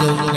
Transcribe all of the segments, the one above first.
Zulu.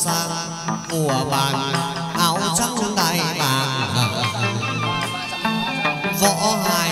sang của bàn áo trắng đại bạc. Võ hài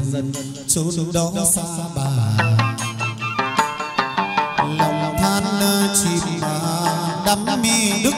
dân chốn đó xa bà. Lòng than chìm mà đắm mi đức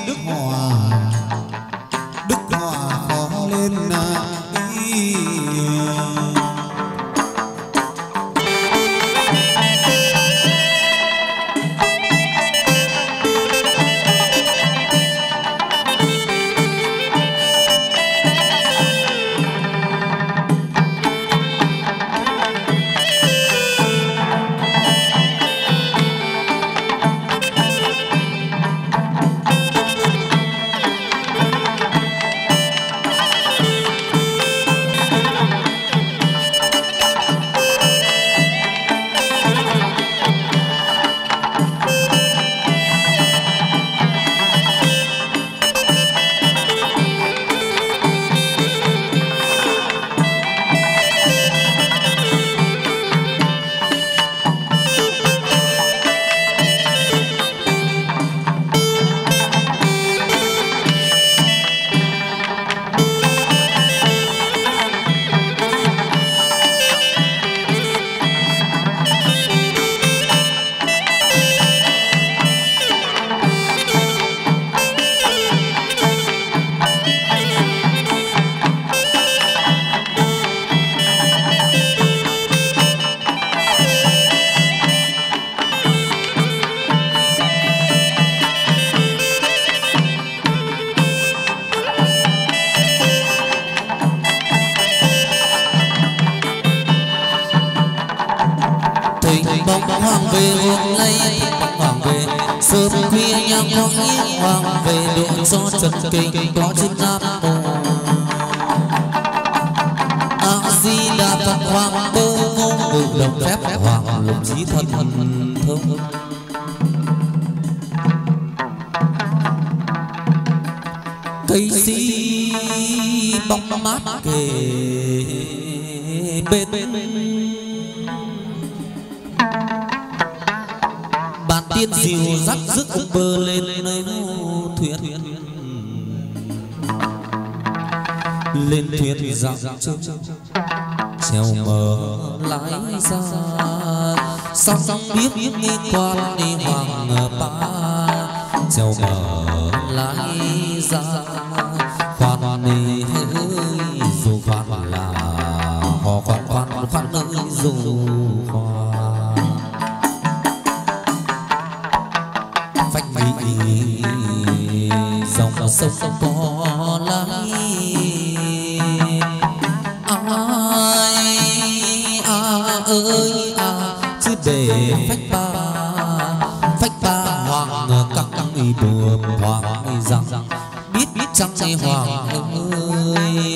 kinh, có chữ nam mô. A di đà phật hoàng cơ ngôn đồng phép hoàng lục trí thân thần thương cây si bóng mát kề bên ra song song biết biết nghi quan đi hoàng ba treo mờ lái ra khoan đi ơi dù khoan là họ khoan khoan khoan ơi dù khoan phanh phanh dòng sông sông y buồm hoàng rằng biết biết chăng hay hoàng ơi.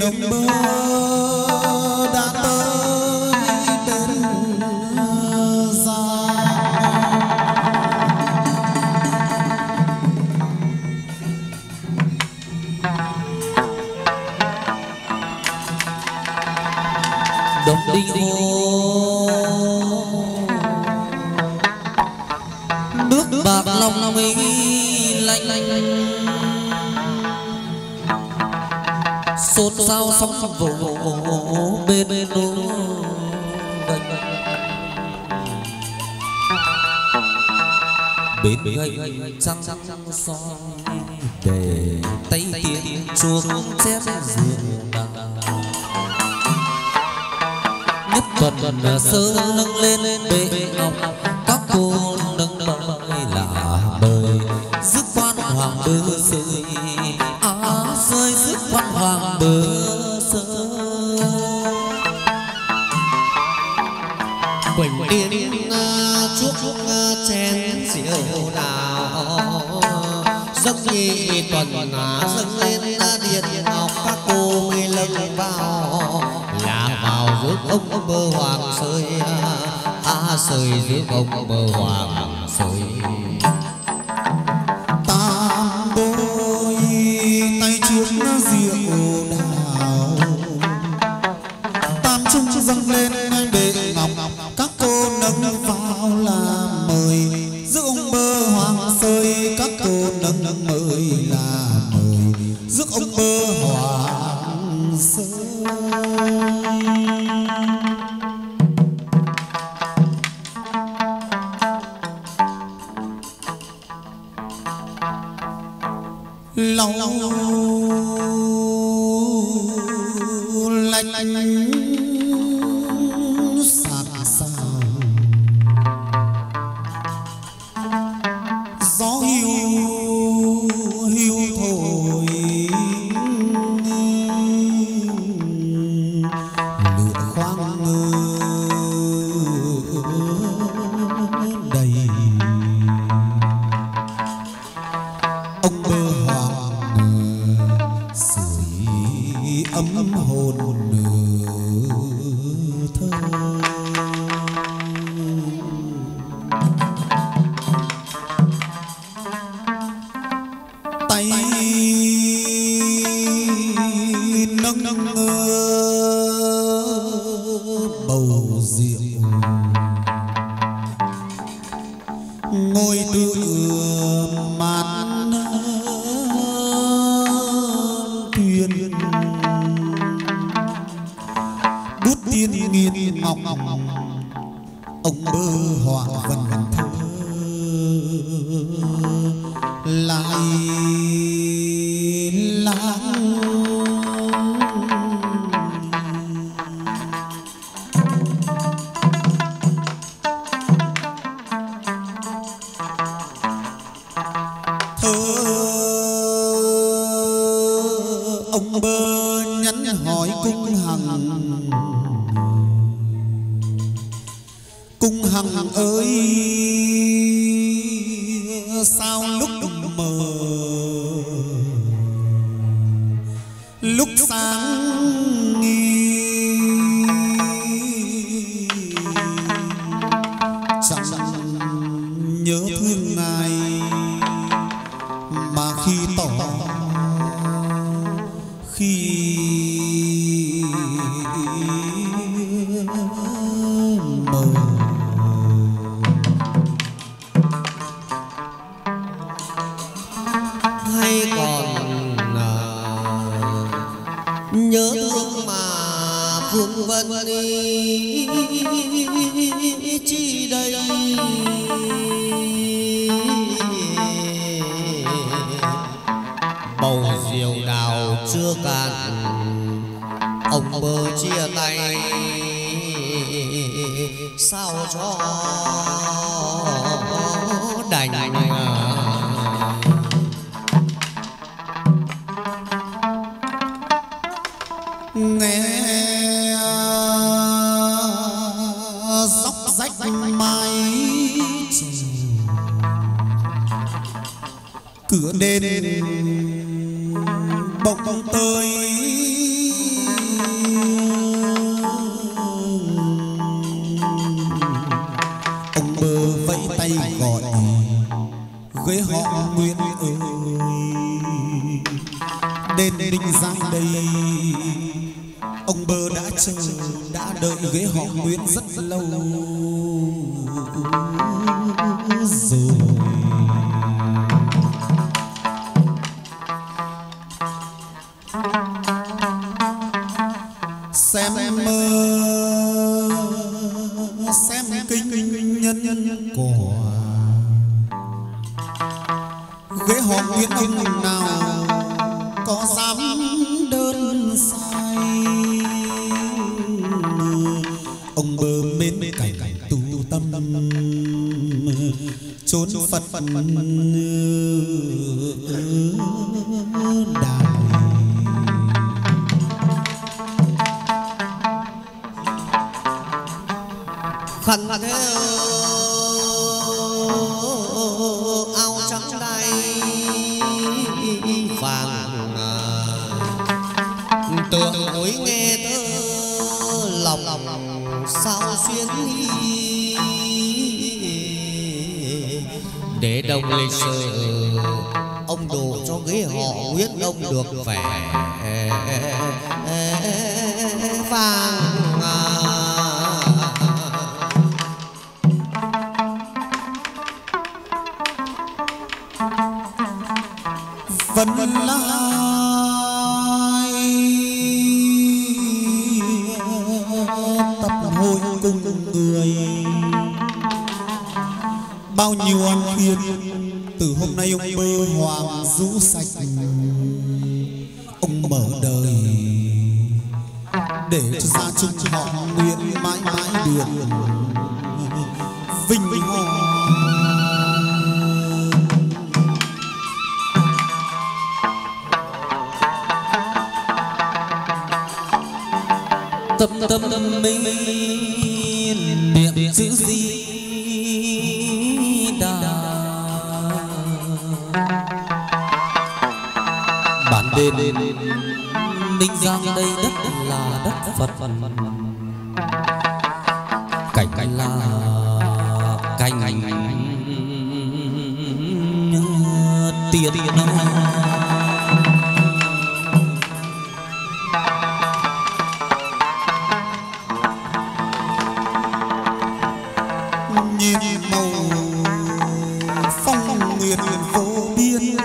Thuyền ông sao sóng vỗ bên bên đô bên gành trăng soi để tay tiên chuông chép giường đàn nhất tuần sơ nâng lên bệ ngọc các cô tuần dâng lên à, điện ngọc các cô mới lâng vào. Là vào rước ông bơ hoàng sơi. À, à sơi rước ông bơ hoàng ấm hồn nửa thơ. họ nguyện ơi. Đền đình giang đây, ông bơ đã chờ, đã đợi ghế họ nguyện rất rất lâu. để đông lịch sử Ông đồ cho ghế họ huyết ông được vẻ. Và tiệt năng nhìn màu phong nguyệt vô biên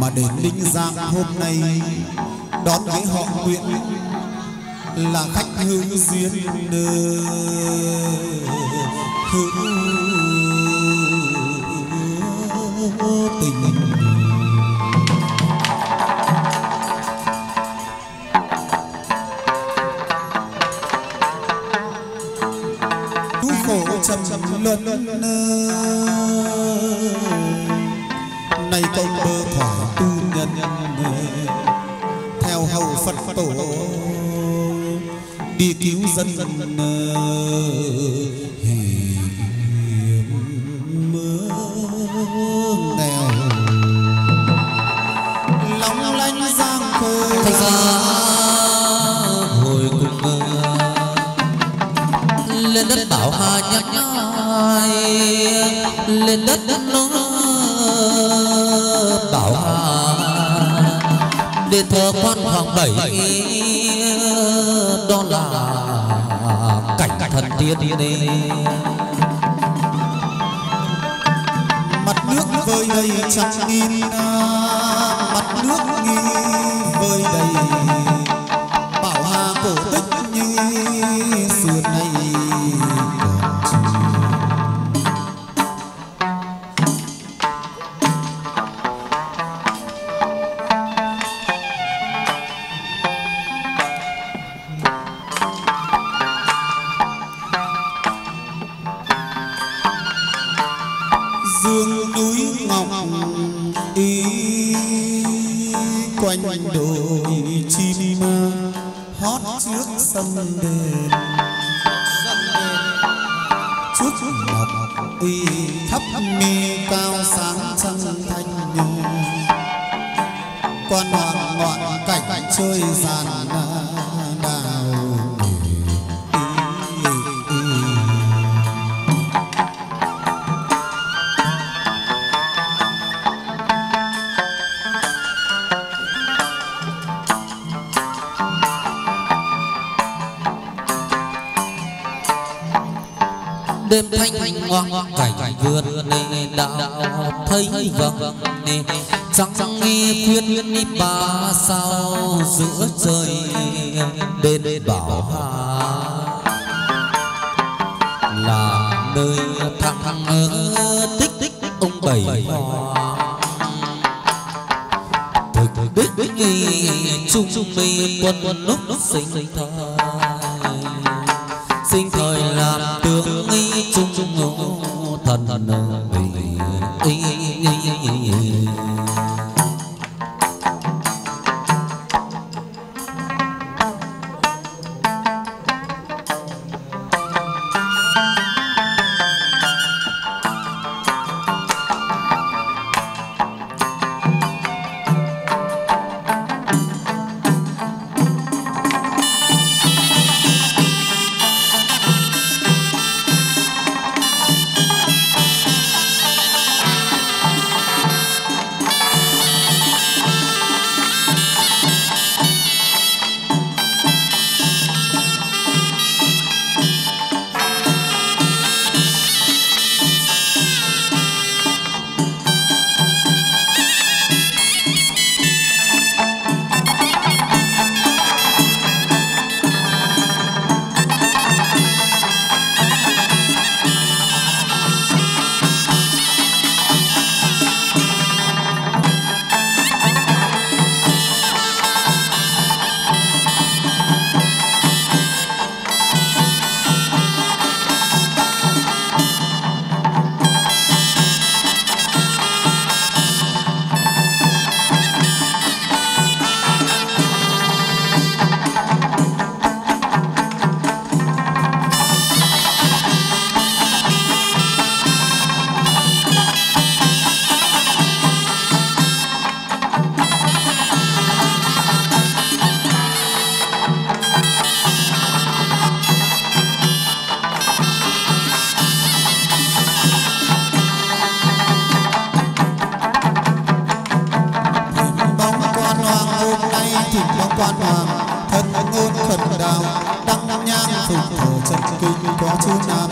mà đến linh giang hôm nay đón với họ nguyện là khách hương duyên đời. Đất bảo nhắc lên đất nó bảo hà. Đền thờ quan hoàng bảy, đó là cảnh thần tiên đi. Mặt nước vơi đầy trăm nghìn mặt nước nghi vơi đầy đêm thanh ngoan cảnh vườn này đạo thấy vầng này chẳng nghi khuyên đi ba sao giữa trời đền bảo hà. Là nơi thăng ở tích tích ông bảy hoa. Thực đức chung mi quân lúc sinh thời quan hoàng thân ngôn khẩn đạo đăng nhang phục thờ trần kinh có chữ nào?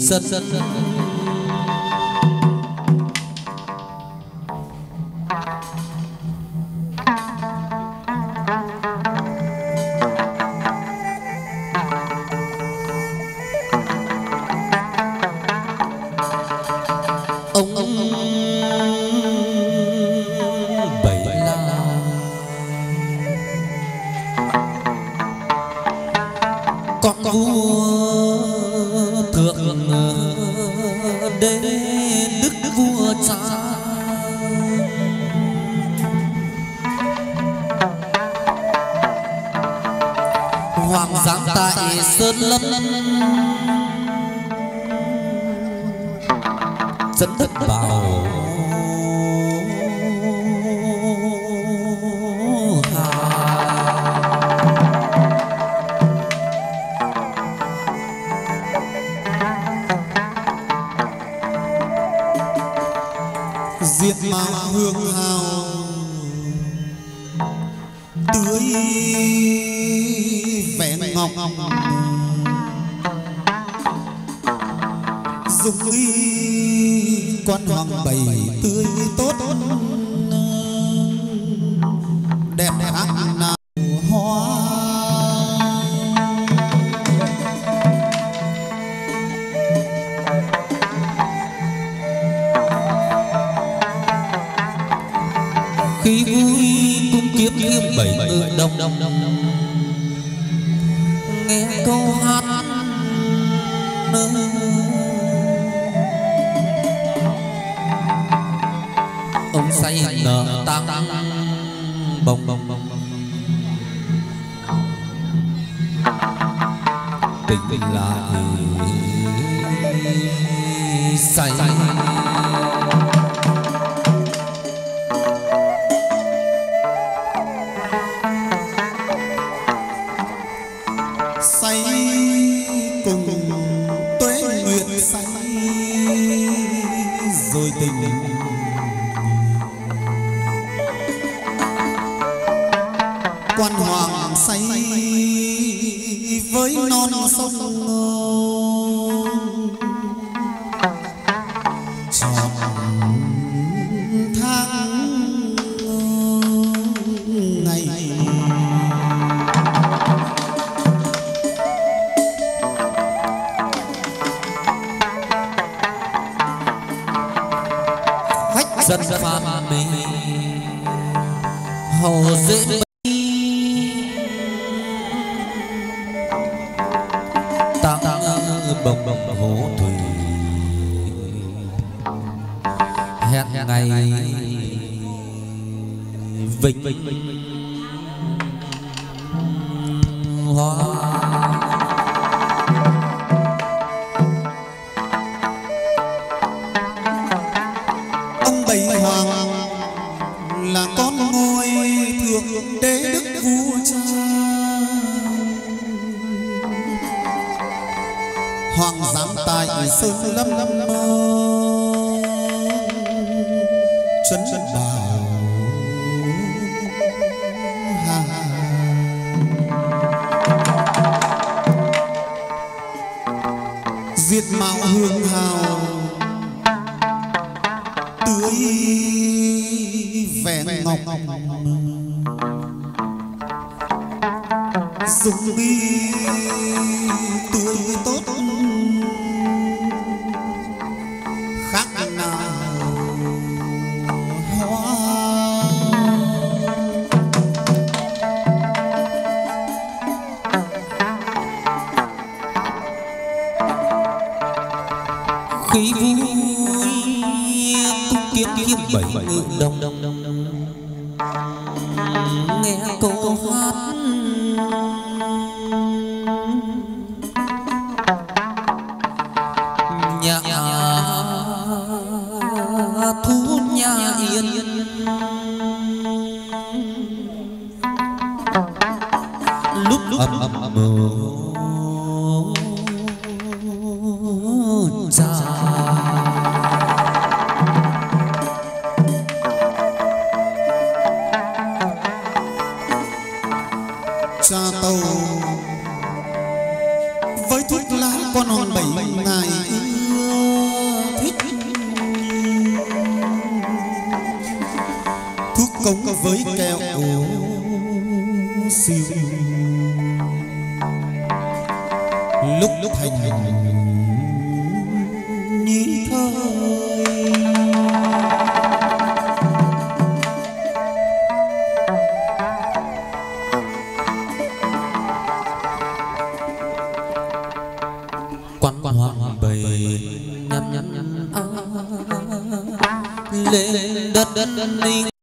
सत सत dung y con hoàng bầy tươi tốt. Peace. vẹn ngọc. dùng đi. Tươi tốt cô hát với kẹo siêu. Lúc lúc thành nhí thơi quan quan hoàng bầy nhắm nhắm à, lên đất đất ninh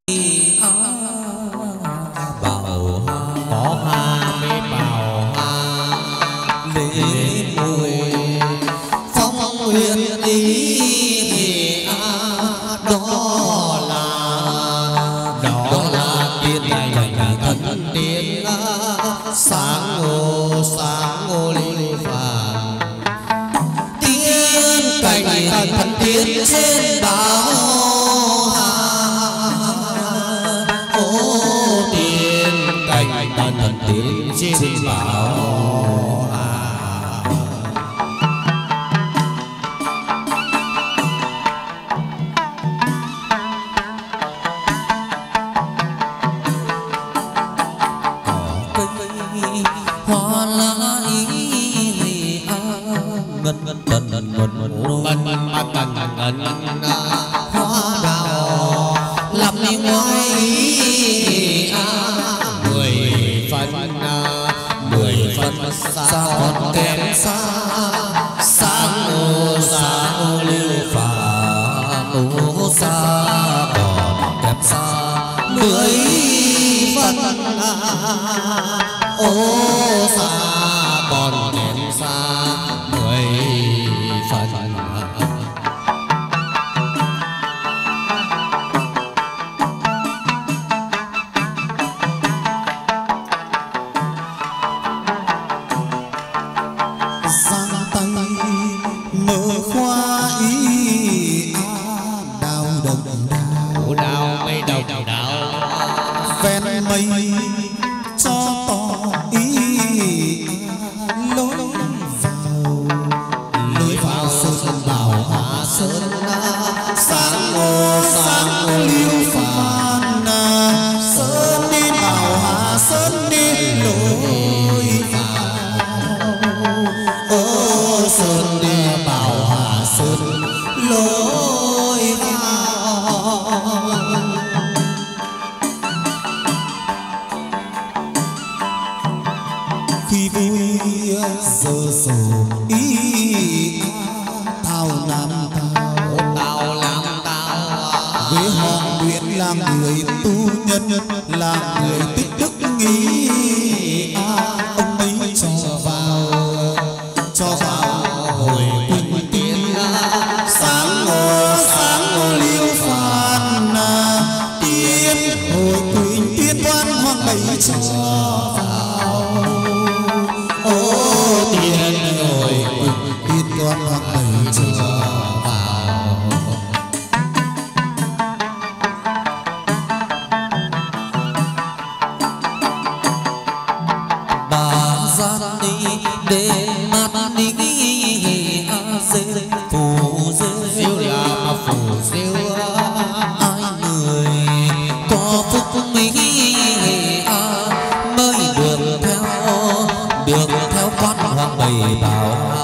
người bảo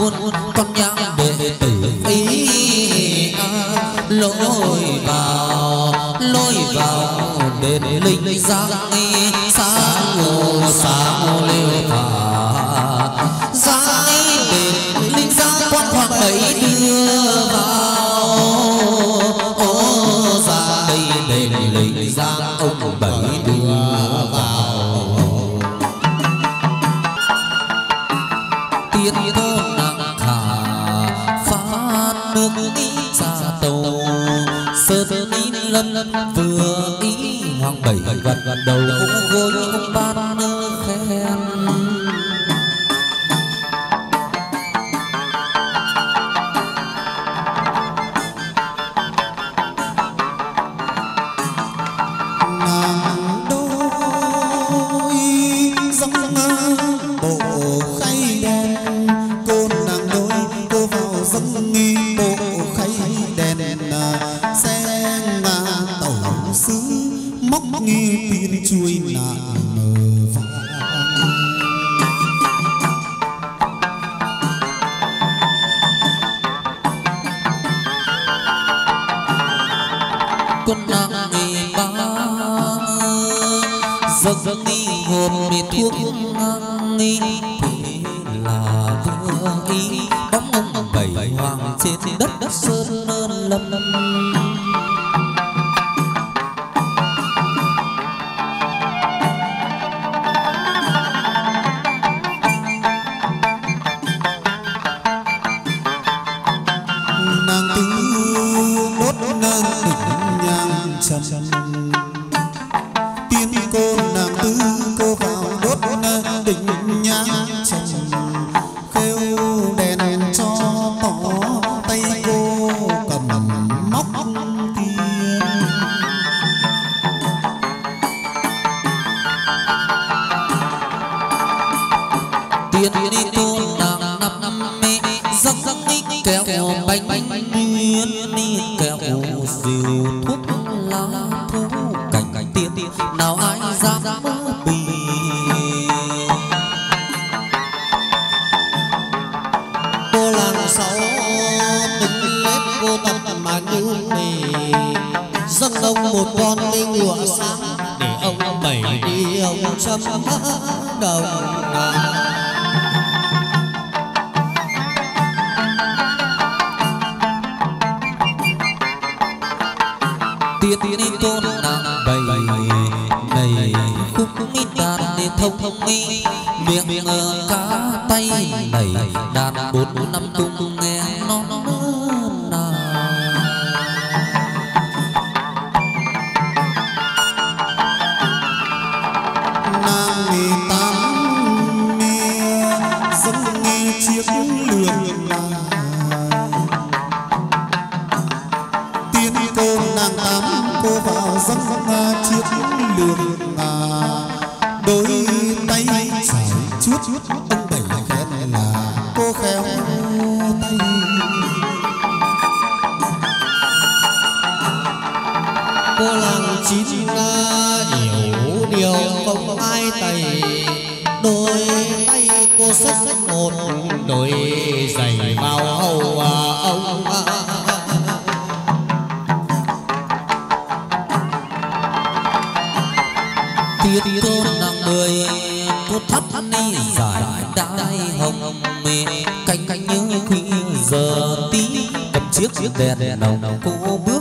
muôn con nhang đệ tử ý à. lôi vào lôi vào đền linh giang xa ngô xa ngô lêu thả. Giang đền linh giang quan hoàng ấy đưa vào. Ô giang đền linh giang ông bảy lâm vừa ý hoàng bảy vật đầu cũng gối ông ba nơ khen. cô vào răng giấc chiếc lường ngà đôi tay chảy chuốt ông bảy khen là cô khéo tay. Cô làng chín hiểu điều không ai tay chiếc đèn nồng cô bước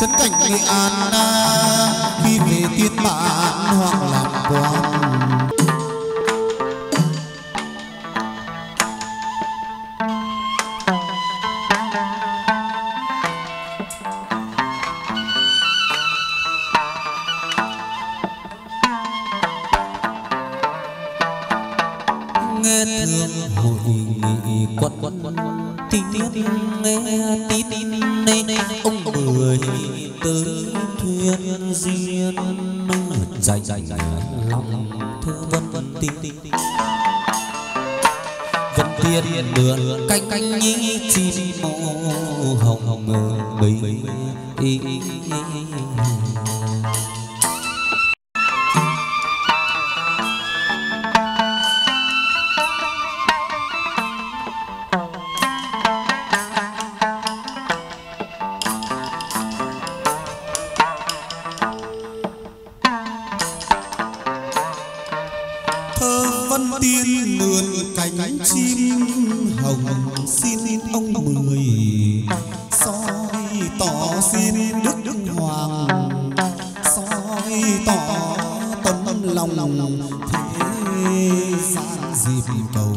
trấn cảnh nghệ an khi về tiết bản hoặc làm quan xin ông mười soi tỏ xin đức đức hoàng. Soi tỏ tấm lòng thế gian dịp cầu